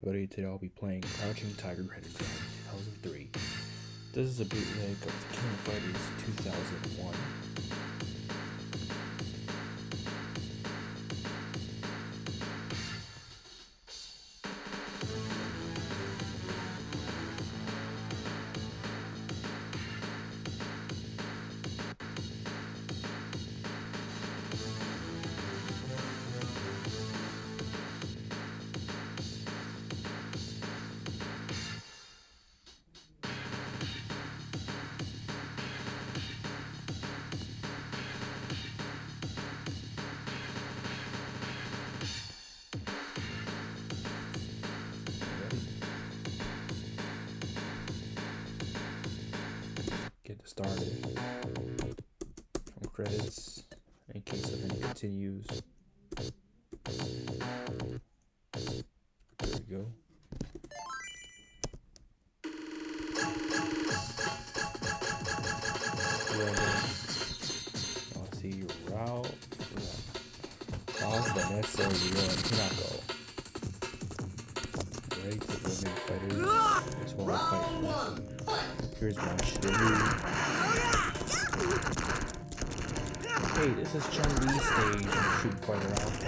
Everybody, today I'll be playing Crouching Tiger, Hidden Dragon 2003. This is a bootleg of the King of Fighters 2001. Started. From credits, in case of any continues. There we go. I'll see you route. Ralf Vanessa Rio and Hinako. Ready to eliminate fighters. This one fight. Here's my this is Chun Li stage in Street Fighter Alpha.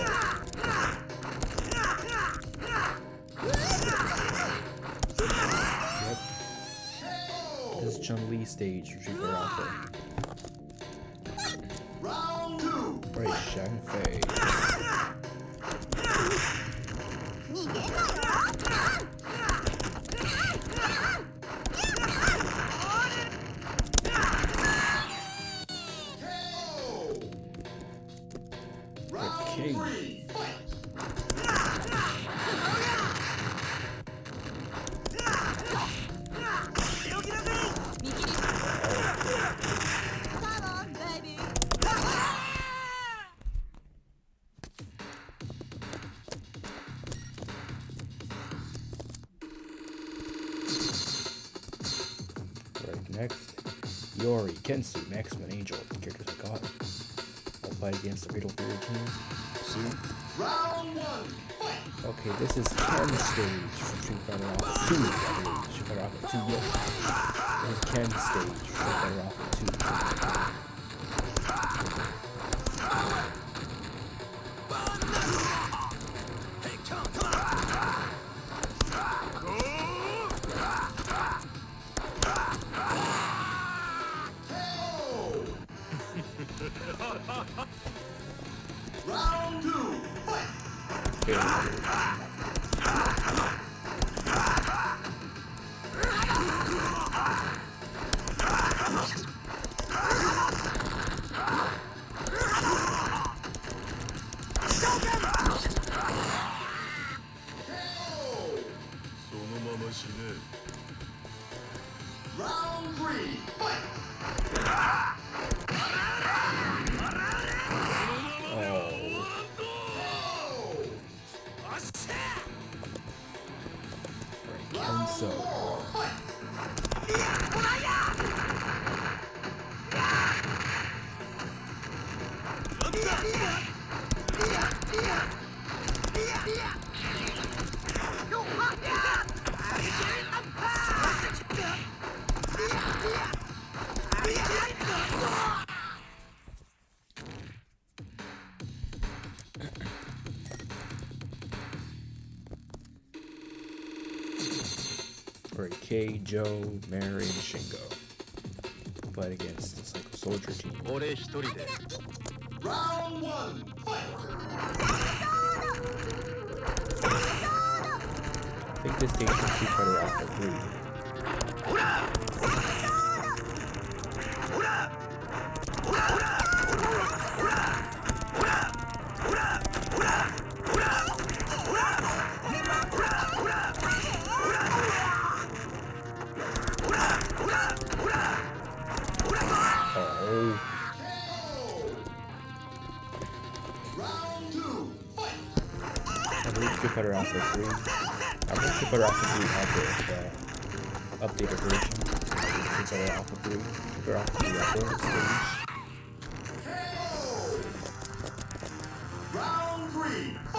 Yep. This is Chun Li stage Street Fighter Alpha. Round two. Right, Xiangfei. Next. Yori, Kensou, Maxima Angel, the characters I got. I'll fight against the Fatal Fury team. Soon. Round one. Okay, this is Ken's stage from Street Fighter Alpha 2, I believe. Street Fighter Alpha 2, yeah. This is Ken's stage from Street Fighter Alpha 2. Round two. DK, Joe, Mary, and Shingo. Fight against the Psycho Soldier team. Round one, fight! I think this team should be better off the three. Cut her for free. I think she put her after 3 after uh, the updated version. Since I alpha 3, put her after the after the stage. Round 3!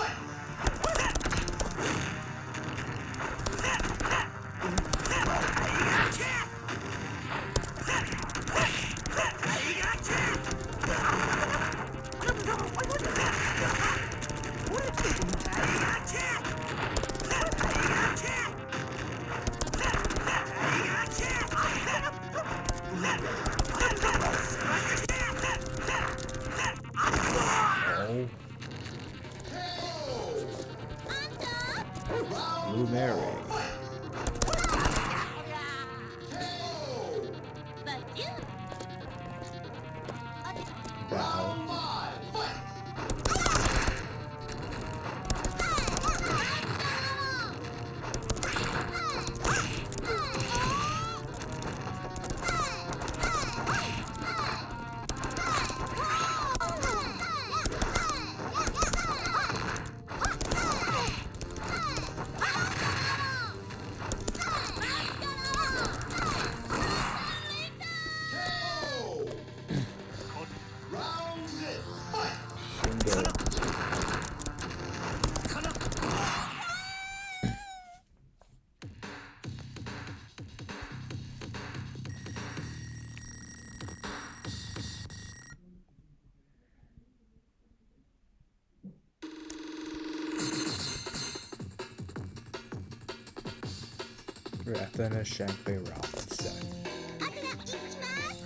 Athena Shankly Ralf instead.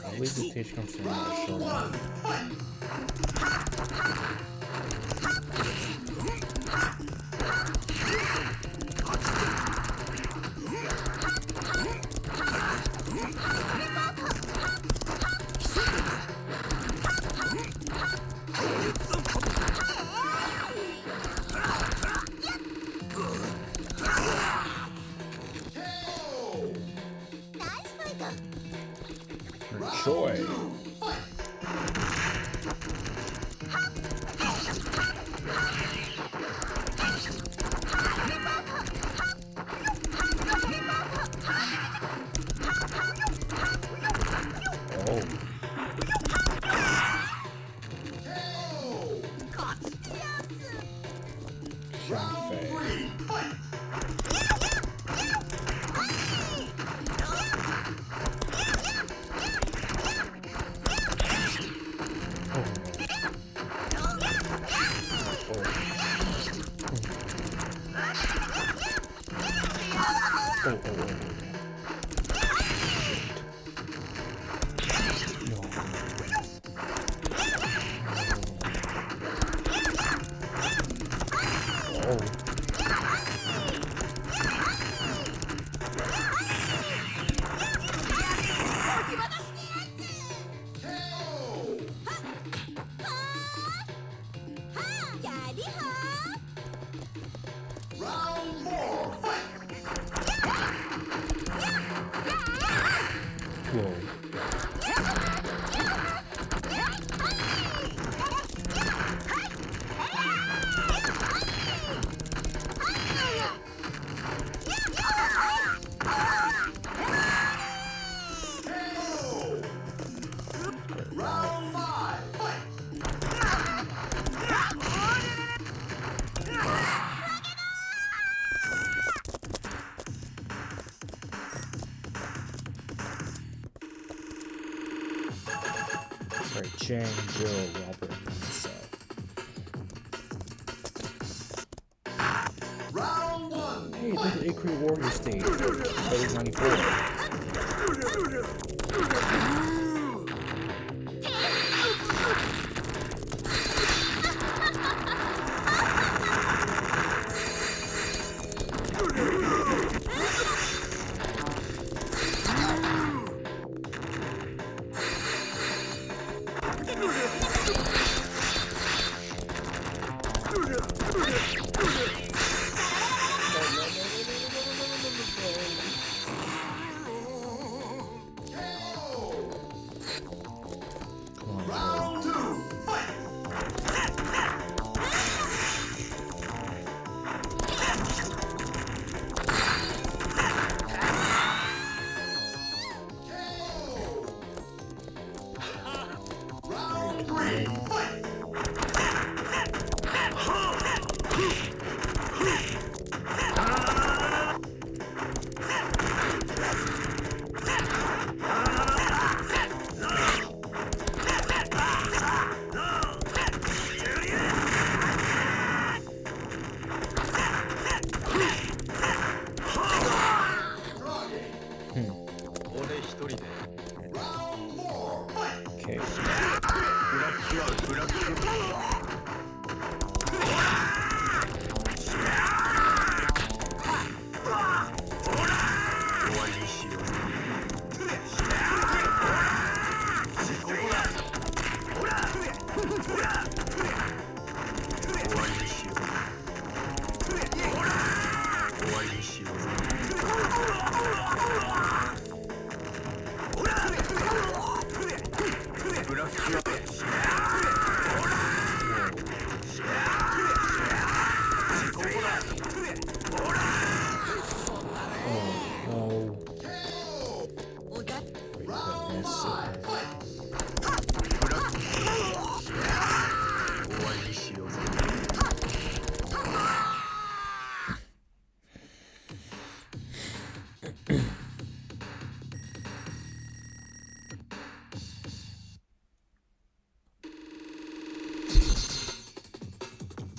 At least this comes from the shoulder. Shangri-La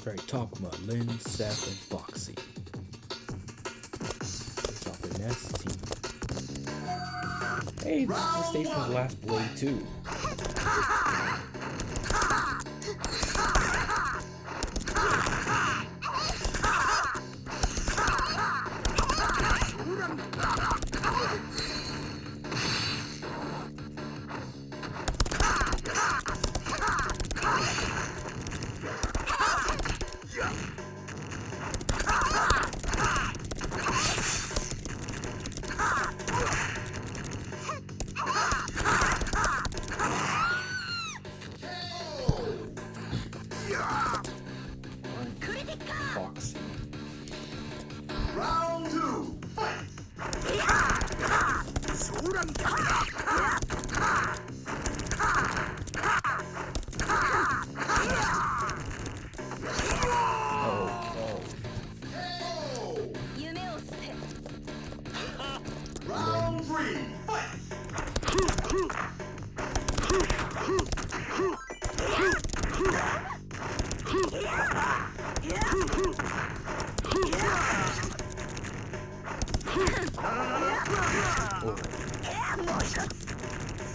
right, talking about Lin, Seth, and Foxy. It's the team. Hey, this is the from Last Blade 2.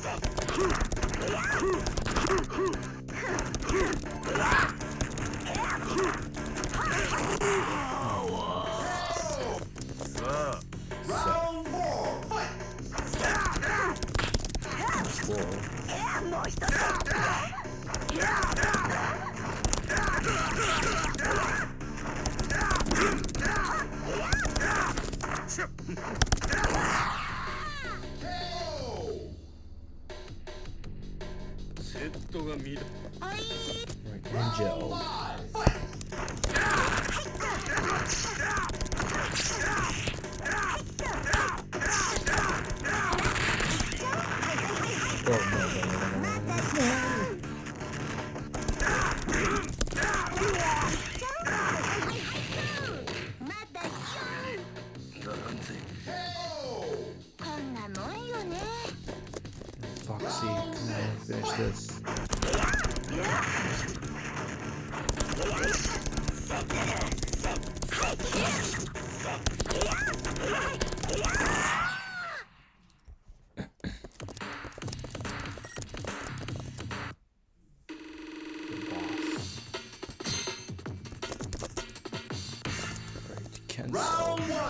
Ha ha ha! Angel. Five.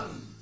Round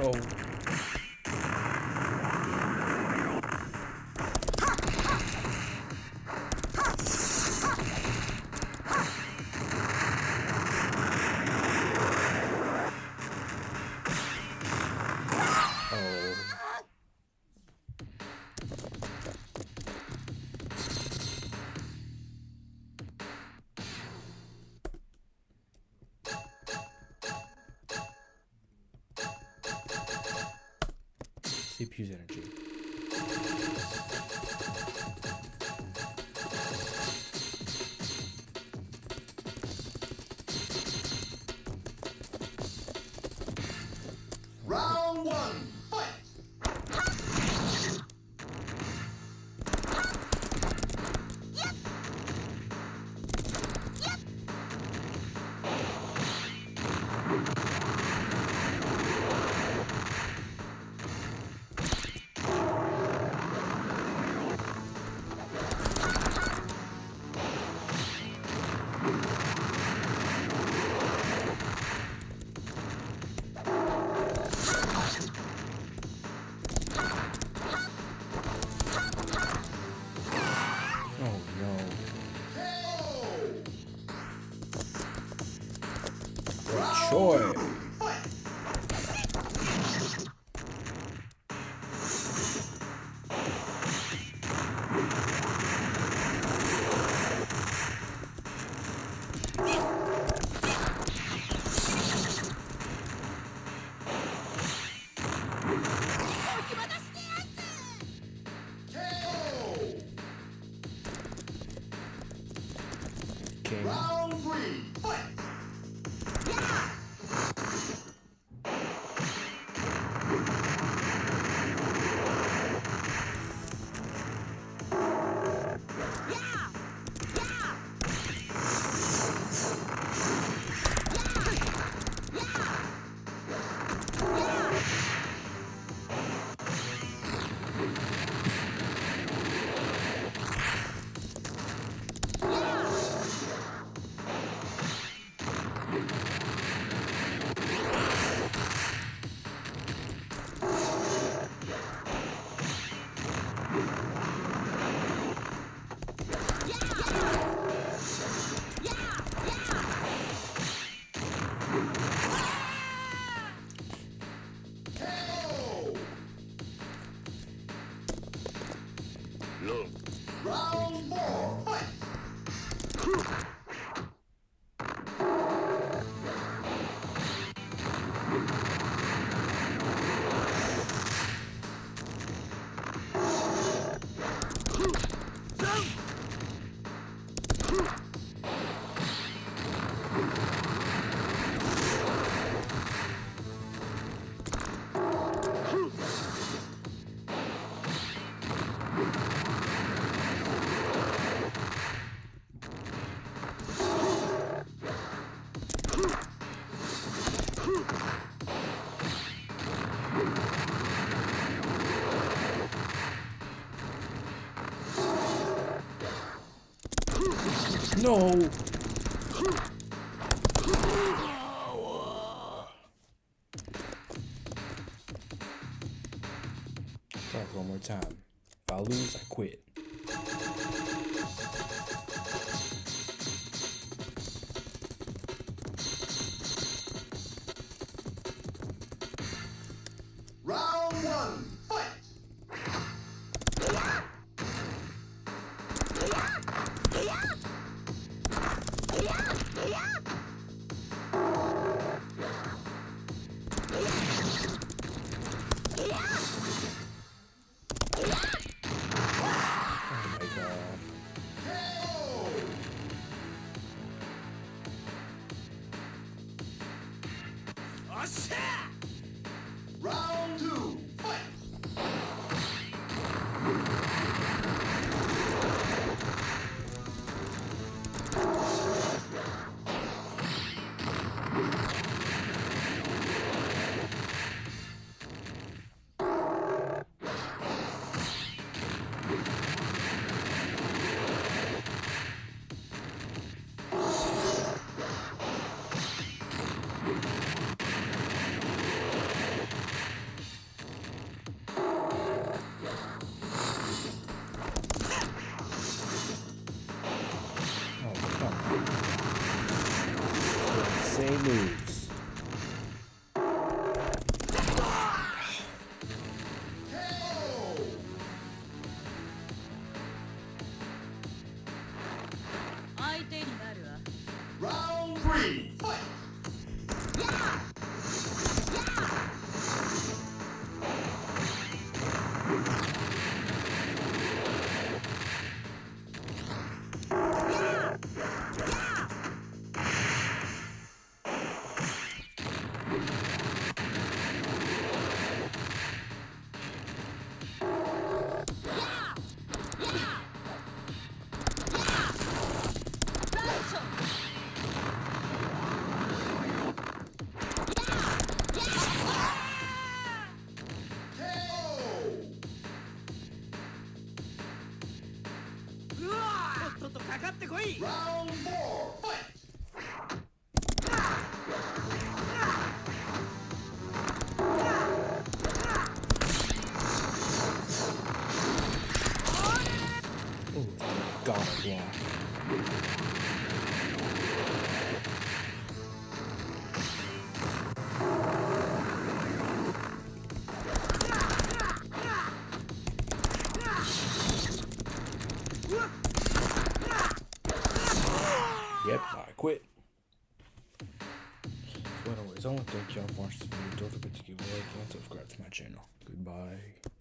Oh. CPU's energy. King. Round three, fight! No! Watching this. Don't forget to give a like and subscribe to my channel. Goodbye.